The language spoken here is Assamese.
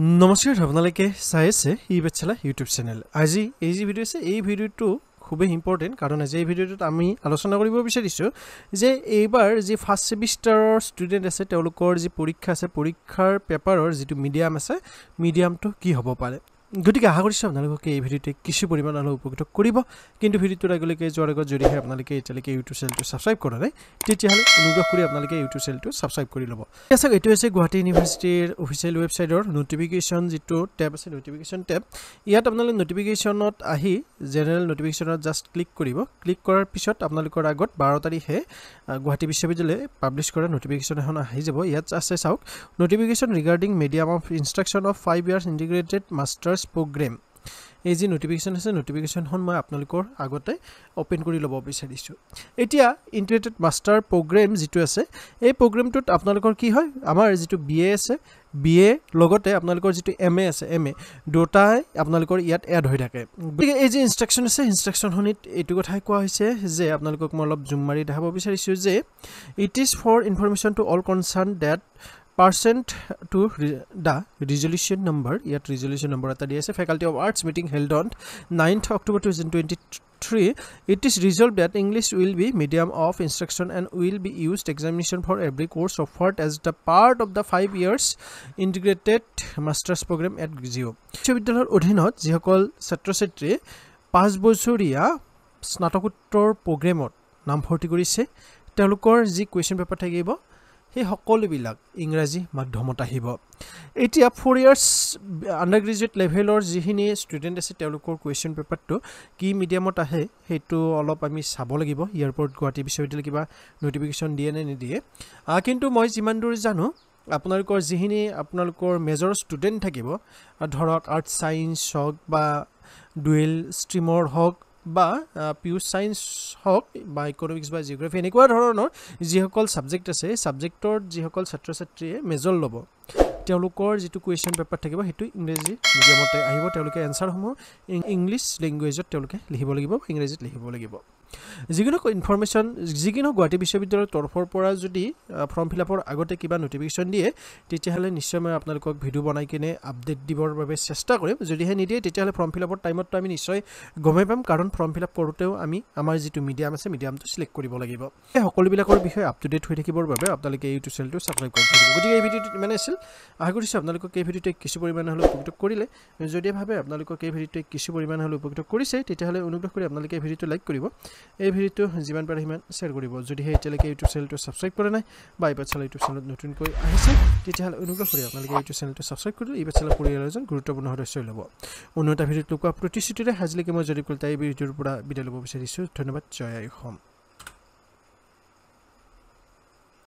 নমস্কাৰ আপোনালোকে চাই আছে ই বেটচেলা ইউটিউব চেনেল। আজি এই যি ভিডিঅ' আছে এই ভিডিঅ'টো খুবেই ইম্পৰ্টেণ্ট কাৰণ আজি এই ভিডিঅ'টোত আমি আলোচনা কৰিব বিচাৰিছোঁ যে এইবাৰ যি ফাৰ্ষ্ট ছেমিষ্টাৰৰ ষ্টুডেণ্ট আছে তেওঁলোকৰ যি পৰীক্ষা আছে পৰীক্ষাৰ পেপাৰৰ যিটো মিডিয়াম আছে মিডিয়ামটো কি হ'ব পাৰে। গতিকে আশা কৰিছোঁ আপোনালোকে এই ভিডিঅ'টোৱে কিছু পৰিমাণ হ'লেও উপকৃত কৰিব। কিন্তু ভিডিঅ'টোৰ আগলৈকে যোৱাৰ আগত যদিহে আপোনালোকে এতিয়ালৈকে ইউটিউব চেনেলটো ছাবস্ক্ৰাইব কৰা নাই তেতিয়াহ'লে অনুগ্ৰহ কৰি আপোনালোকে ইউটিউব চেনেলটো ছাবস্ক্ৰাইব কৰি ল'ব। ঠিক আছে এইটো হৈছে গুৱাহাটী ইউনিভাৰ্চিটিৰ অফিচিয়েল ৱেবছাইটৰ নটিফিকেশ্যন যিটো টেব আছে নটিফিকেশ্যন টেব। ইয়াত আপোনালোকে নটিফিকেশ্যনত আহি জেনেৰেল নটিফিকেশ্যনত জাষ্ট ক্লিক কৰিব। ক্লিক কৰাৰ পিছত আপোনালোকৰ আগত বাৰ তাৰিখে গুৱাহাটী বিশ্ববিদ্যালয়ে পাব্লিছ কৰা নটিফিকেশ্যন এখন আহি যাব। ইয়াত আছে চাওক notification regarding medium of instruction of five years integrated masters programme এই যি নটিফিকেশ্যন আছে নটিফিকেশ্যনখন মই আপোনালোকৰ আগতে অ'পেন কৰি ল'ব বিচাৰিছোঁ। এতিয়া ইণ্টিগ্ৰেটেড মাষ্টাৰ প্ৰগ্ৰেম যিটো আছে এই প্ৰগ্ৰেমটোত আপোনালোকৰ কি হয়? আমাৰ যিটো বি এ আছে বি এ লগতে আপোনালোকৰ যিটো এম এ আছে এম এ দুটাই আপোনালোকৰ ইয়াত এড হৈ থাকে। গতিকে এই যি ইনষ্ট্ৰাকশ্যন আছে ইনষ্ট্ৰাকশ্যনখনিত এইটো কথাই কোৱা হৈছে যে আপোনালোকক মই অলপ জুম মাৰি দেখাব বিচাৰিছোঁ যে it is for information to all concern that pursuant to the resolution number ইয়াত ৰিজলিউশ্যন নম্বৰ এটা দি আছে faculty of arts meeting held on ninth October two thousand twenty three it is resolved that English will be medium of instruction and will be used examination for every course offered as the part of the five years integrated masters programme at Jio বিশ্ববিদ্যালয়ৰ অধীনত যিসকল ছাত্ৰ ছাত্ৰীয়ে পাঁচ বছৰীয়া স্নাতকোত্তৰ প্ৰগ্ৰেমত নামভৰ্তি কৰিছে তেওঁলোকৰ যি কুৱেশ্যন পেপাৰ থাকিব সেই সকলোবিলাক ইংৰাজী মাধ্যমত আহিব। এতিয়া ফ'ৰ ইয়াৰ্ছ আণ্ডাৰ গ্ৰেজুৱেট লেভেলৰ যিখিনি ষ্টুডেণ্ট আছে তেওঁলোকৰ কুৱেশ্যন পেপাৰটো কি মিডিয়ামত আহে সেইটো অলপ আমি চাব লাগিব। ইয়াৰ ওপৰত গুৱাহাটী বিশ্ববিদ্যালয়ে কিবা নটিফিকেশ্যন দিয়ে নে নিদিয়ে। কিন্তু মই যিমান দূৰ জানো আপোনালোকৰ যিখিনি আপোনালোকৰ মেজৰ ষ্টুডেণ্ট থাকিব ধৰক আৰ্টছ ছায়েন্স হওক বা ডুৱেল ষ্ট্ৰীমৰ হওক বা পিউৰ ছায়েন্স হওক বা ইকনমিক্স বা জিঅ'গ্ৰাফী এনেকুৱা ধৰণৰ যিসকল ছাবজেক্ট আছে ছাবজেক্টৰ যিসকল ছাত্ৰ ছাত্ৰীয়ে মেজৰ ল'ব তেওঁলোকৰ যিটো কুৱেশ্যন পেপাৰ থাকিব সেইটো ইংৰাজী মিডিয়ামতে আহিব। তেওঁলোকে এনচাৰসমূহ ইংলিছ লেংগুৱেজত তেওঁলোকে লিখিব লাগিব ইংৰাজীত লিখিব লাগিব। যিকোনো ইনফৰ্মেশ্যন যিকোনো গুৱাহাটী বিশ্ববিদ্যালয়ৰ তৰফৰ পৰা যদি ফৰ্ম ফিল আপৰ আগতে কিবা নটিফিকেশ্যন দিয়ে তেতিয়াহ'লে নিশ্চয় মই আপোনালোকক ভিডিঅ' বনাই কিনে আপডেট দিবৰ বাবে চেষ্টা কৰিম। যদিহে নিদিয়ে তেতিয়াহ'লে ফৰ্ম ফিল আপৰ টাইমততো আমি নিশ্চয় গমেই পাম কাৰণ ফৰ্ম ফিল আপ কৰোঁতেও আমি আমাৰ যিটো মিডিয়াম আছে মিডিয়ামটো চিলেক্ট কৰিব লাগিব। এই সকলোবিলাকৰ বিষয়ে আপ টু ডেট হৈ থাকিবৰ বাবে আপোনালোকে ইউটিউব চেনেলটো ছাবস্ক্ৰাইব কৰি থাকিব। গতিকে এই ভিডিঅ'টো ইমানে আছিল। আশা কৰিছোঁ আপোনালোকক এই ভিডিঅ'টোৱে কিছু পৰিমাণে হ'লেও উপকৃত কৰিলে। যদিহে ভাবে আপোনালোকক এই ভিডিঅ'টোৱে কিছু পৰিমাণে হ'লেও উপকৃত কৰিছে তেতিয়াহ'লে অনুগ্ৰহ কৰি আপোনালোকে এই ভিডিঅ'টো লাইক কৰিব। এই ভিডিঅ'টো যিমান পাৰে সিমান শ্বেয়াৰ কৰিব। যদিহে এতিয়ালৈকে ইউটিউব চেনেলটো ছাবস্ক্ৰাইব কৰা নাই বা এই পেচালা ইউটিউব চেনেলত নতুনকৈ আহিছে তেতিয়াহ'লে অনুগ্ৰহ কৰি আপোনালোকে ইউটিউব চেনেলটো ছাবস্ক্ৰাইব কৰি এই পেচালা পৰিয়ালৰ এজন গুৰুত্বপূৰ্ণ সদস্য ল'ব। অন্য এটা ভিডিঅ'ত লোৱা প্ৰতিশ্ৰুতিৰে আজিলৈকে মই যদি কলিতা এই ভিডিঅ'ৰ পৰা বিদায় ল'ব বিচাৰিছোঁ। ধন্যবাদ। জয় আই অসম।